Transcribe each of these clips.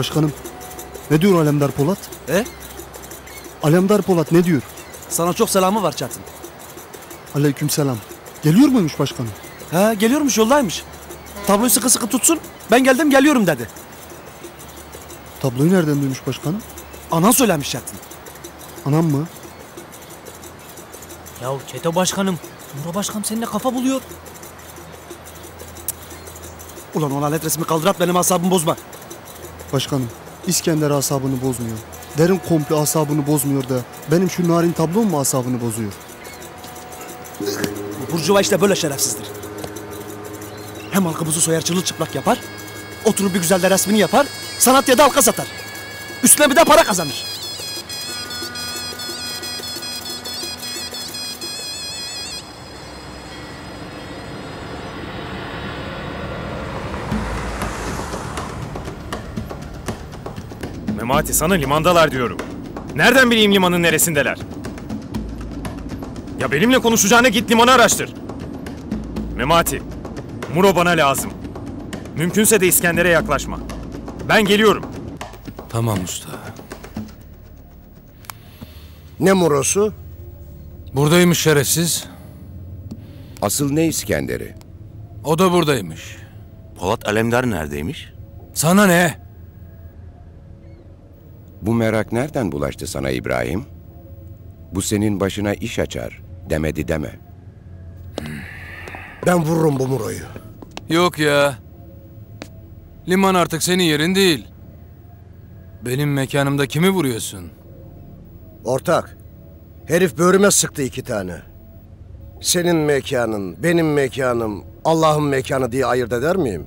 Başkanım. Ne diyor Alemdar Polat? E? Alemdar Polat ne diyor? Sana çok selamı var Çetin. Aleykümselam. Geliyor muymuş başkanım? He geliyormuş yoldaymış. Tabloyu sıkı sıkı tutsun. Ben geldim geliyorum dedi. Tabloyu nereden duymuş başkanım? Anan söylemiş Çetin. Anam mı? Ya Çeto başkanım. Murat başkanım seninle kafa buluyor. Ulan o lanet resmi kaldırat benim asabımı bozma. Başkanım. İskender asabını bozmuyor. Derin komple asabını bozmuyor da benim şu narin tablom mu asabını bozuyor? Bu Burcuva işte böyle şerefsizdir. Hem halkımızı soyar çıplak yapar. Oturup bir güzel de resmini yapar. Sanat ya da halka satar. Üstüne bir de para kazanır. Memati sana limandalar diyorum. Nereden bileyim limanın neresindeler? Ya benimle konuşacağına git limanı araştır. Memati, Muro bana lazım. Mümkünse de İskender'e yaklaşma. Ben geliyorum. Tamam usta. Ne Murosu? Buradaymış şerefsiz. Asıl ne İskender'i? O da buradaymış. Polat Alemdar neredeymiş? Sana ne? Bu merak nereden bulaştı sana İbrahim? Bu senin başına iş açar. Demedi deme. Ben vururum bu Muro'yu. Yok ya. Liman artık senin yerin değil. Benim mekanımda kimi vuruyorsun? Ortak. Herif böğrüme sıktı iki tane. Senin mekanın, benim mekanım, Allah'ın mekanı diye ayırt eder miyim?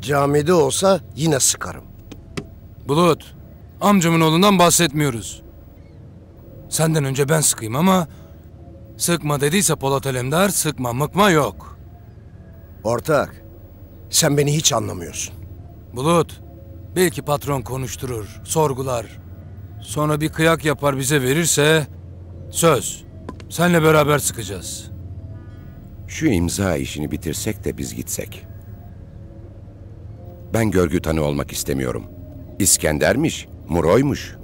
Camide olsa yine sıkarım. Bulut, amcamın oğlundan bahsetmiyoruz. Senden önce ben sıkayım ama... Sıkma dediyse Polat Alemdar, sıkma mıkma yok. Ortak, sen beni hiç anlamıyorsun. Bulut, belki patron konuşturur, sorgular. Sonra bir kıyak yapar bize verirse... Söz, senle beraber sıkacağız. Şu imza işini bitirsek de biz gitsek. Ben görgü tanı olmak istemiyorum. İskender'miş, Muro'ymuş.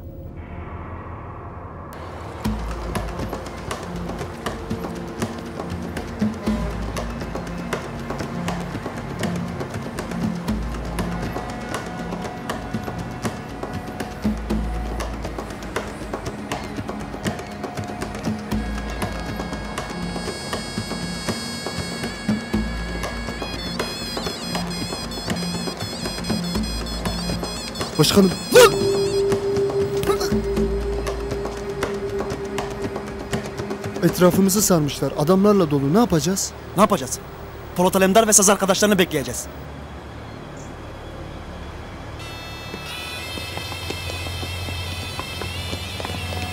Başkanım. Lan! Etrafımızı sarmışlar. Adamlarla dolu. Ne yapacağız? Ne yapacağız? Polat Alemdar ve saz arkadaşlarını bekleyeceğiz.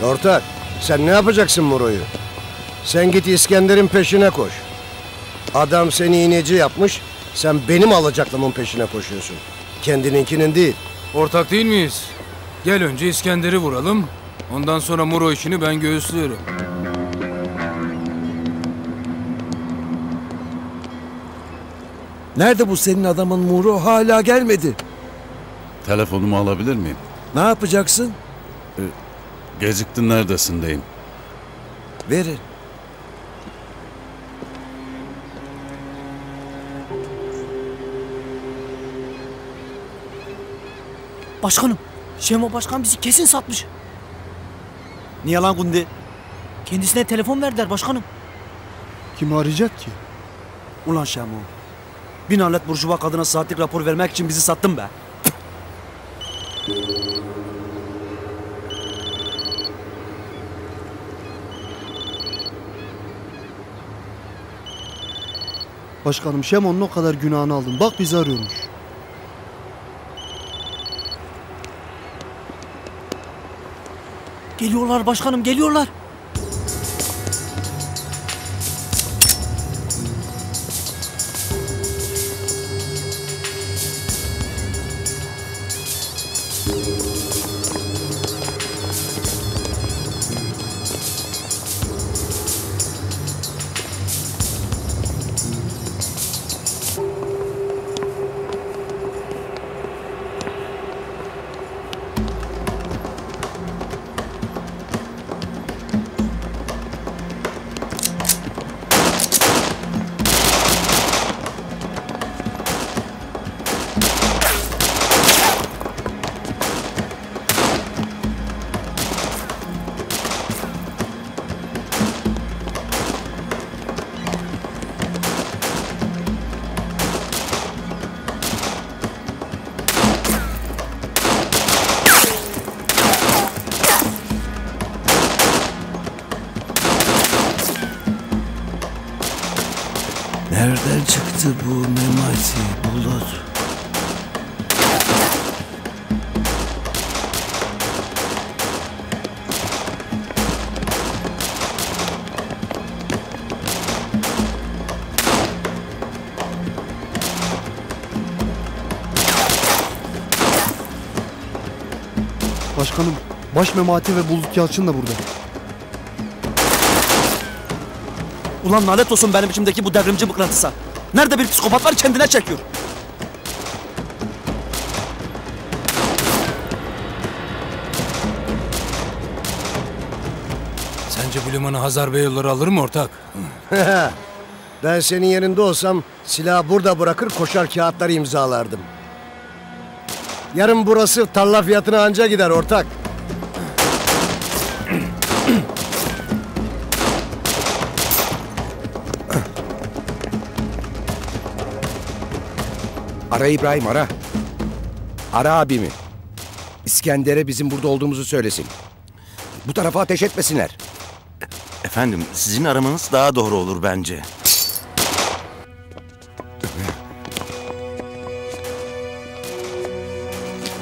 Ortak, sen ne yapacaksın Muro'yu? Sen git İskender'in peşine koş. Adam seni iğneci yapmış, sen benim alacaklımın peşine koşuyorsun. Kendininkinin değil. Ortak değil miyiz? Gel önce İskender'i vuralım. Ondan sonra Muro işini ben göğüslüyorum. Nerede bu senin adamın Muro? Hala gelmedi. Telefonumu alabilir miyim? Ne yapacaksın? Geciktin neredesindeyim? Verin. Başkanım. Şemo başkan bizi kesin satmış. Niye lan Gundi? Kendisine telefon verdiler başkanım. Kimi arayacak ki? Ulan Şamo. Bin alet burjuva kadına saatlik rapor vermek için bizi sattın be. Başkanım Şemo'nun o kadar günahını aldın. Bak bizi arıyormuş. Geliyorlar başkanım geliyorlar. Nereden çıktı bu Memati Bulut? Başkanım, Baş Memati ve Bulut Yalçın da burada. Ulan lanet olsun benim içimdeki bu devrimci mıknatısa. Nerede bir psikopat var kendine çekiyor. Sence bu limanı Hazar Bey yolları alır mı ortak? Ben senin yerinde olsam silahı burada bırakır koşar kağıtları imzalardım. Yarın burası tarla fiyatına anca gider ortak. Ara İbrahim ara. Ara abimi. İskender'e bizim burada olduğumuzu söylesin. Bu tarafa ateş etmesinler. Efendim sizin aramanız daha doğru olur bence.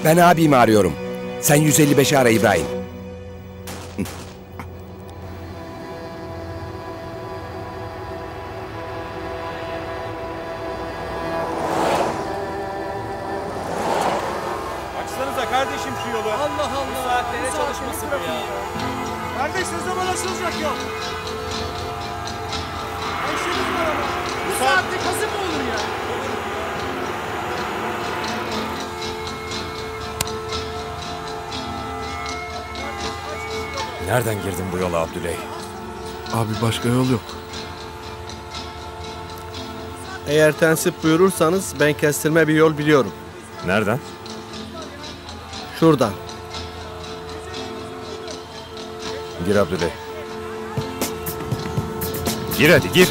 Ben abimi arıyorum. Sen 155'i ara İbrahim. Kardeşim şu yolu. Allah Allah. Bu saatlere çalışması bu ya. Kardeş ne zaman açılacak ya? Bu saatte kazı mı olur ya? Nereden girdin bu yola Abdüley? Abi başka yol yok. Eğer tensip buyurursanız ben kestirme bir yol biliyorum. Nereden? Şuradan. Gir Abdüley. Gir hadi gir.